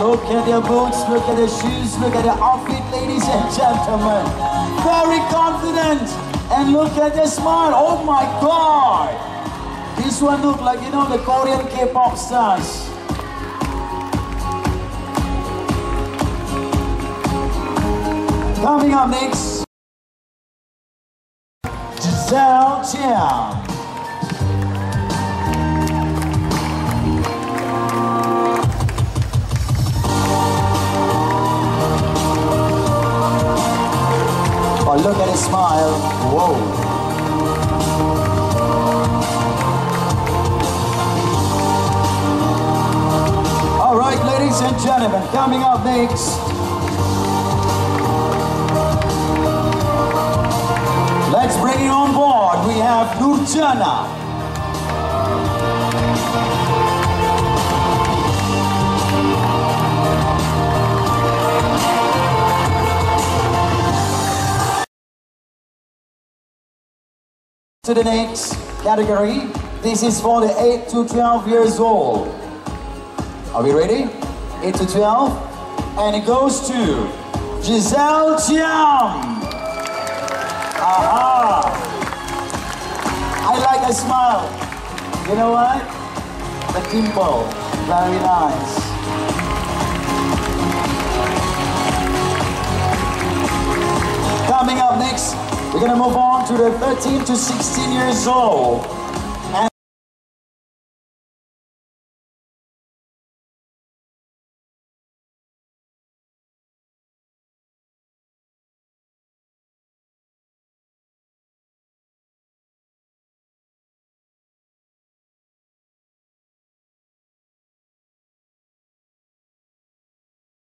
Look at their boots, look at their shoes, look at their outfit, ladies and gentlemen. Very confident. And look at their smile. Oh my God. This one look like, you know, the Korean K-pop stars. Coming up next, Gisele Chiam. Look at his smile. Whoa. All right, ladies and gentlemen, coming up next. Let's bring it on board. We have Nurjana. To the next category. This is for the 8 to 12 years old. Are we ready? 8 to 12. And it goes to Gisele Chiam. Aha! I like a smile. You know what? The dimple. Very nice. We're gonna move on to the 13 to 16 years old.